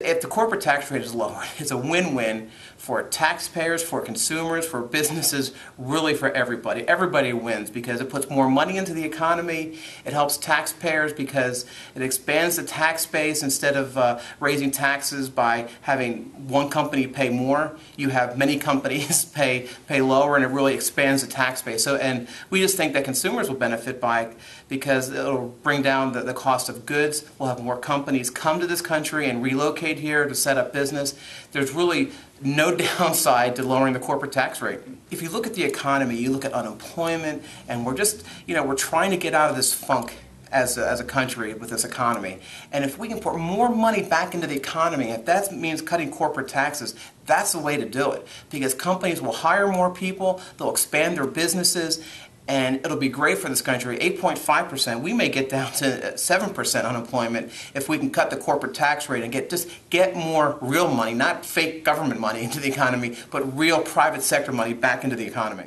If the corporate tax rate is lower, it's a win-win for taxpayers, for consumers, for businesses, really for everybody. Everybody wins because it puts more money into the economy. It helps taxpayers because it expands the tax base instead of uh, raising taxes by having one company pay more. You have many companies pay pay lower, and it really expands the tax base. So, and we just think that consumers will benefit by it because it'll bring down the, the cost of goods. We'll have more companies come to this country and relocate here to set up business. There's really no downside to lowering the corporate tax rate. If you look at the economy, you look at unemployment, and we're just, you know, we're trying to get out of this funk as a, as a country with this economy. And if we can put more money back into the economy, if that means cutting corporate taxes, that's the way to do it. Because companies will hire more people, they'll expand their businesses, and it'll be great for this country. 8.5%, we may get down to uh, 7% unemployment if we can cut the corporate tax rate and get just get more real money, not fake government money into the economy, but real private sector money back into the economy.